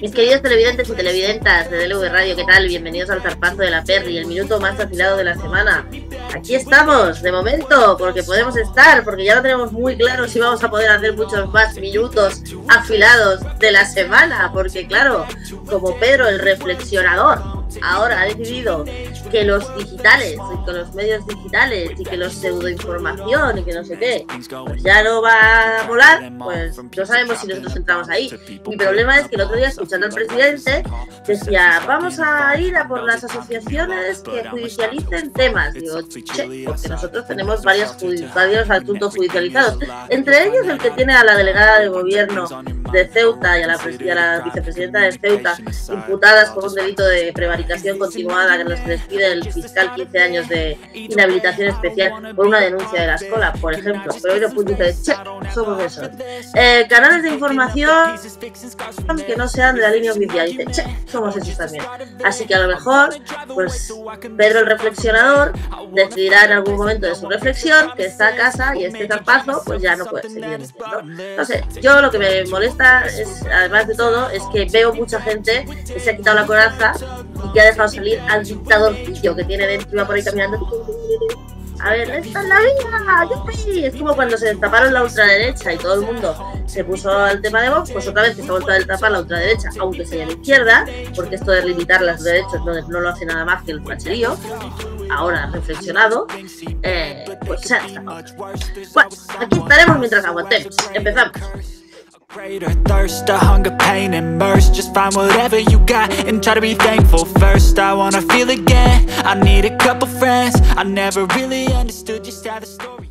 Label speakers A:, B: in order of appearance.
A: Mis queridos televidentes y televidentas de DLV Radio, ¿qué tal? Bienvenidos al zarpazo de la Perry, el minuto más afilado de la semana. Aquí estamos, de momento, porque podemos estar, porque ya lo tenemos muy claro si vamos a poder hacer muchos más minutos afilados de la semana, porque claro, como Pedro el reflexionador ahora ha decidido que los digitales, que los medios digitales y que los pseudoinformación y que no sé qué, pues ya no va a volar, pues no sabemos si nosotros entramos ahí. Mi problema es que el otro día, escuchando al presidente, decía, vamos a ir a por las asociaciones que judicialicen temas. Digo, che, porque nosotros tenemos varios, varios asuntos judicializados, entre ellos el que tiene a la delegada de gobierno de Ceuta y a la, y a la vicepresidenta de Ceuta imputadas por un delito de prevaricación continuada que les despide el fiscal 15 años de inhabilitación especial por una denuncia de la escuela, por ejemplo. Pero hoy lo dice, che, somos esos. Eh, canales de información que no sean de la línea oficial, dice, che, somos esos también. Así que a lo mejor, pues Pedro el reflexionador decidirá en algún momento de su reflexión que está a casa y este zarpazo pues ya no puede seguir. ¿no? no sé, yo lo que me molesta es, además de todo, es que veo mucha gente que se ha quitado la coraza y que ha dejado salir al dictadorcillo que tiene dentro y va por ahí caminando. A ver, esta es la vida, Es como cuando se destaparon la ultraderecha y todo el mundo se puso al tema de Vox, pues otra vez se ha vuelto a destapar la ultraderecha, aunque sea la izquierda, porque esto de limitar los derechos no, no lo hace nada más que el facherío. Ahora reflexionado, eh, pues se ha destapado. Bueno, aquí estaremos mientras aguantemos. Empezamos. Greater thirst, a hunger, pain, and Just find whatever you got and try to be thankful first. I wanna feel again, I need a couple friends. I never really understood just how the story